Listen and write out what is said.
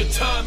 your time.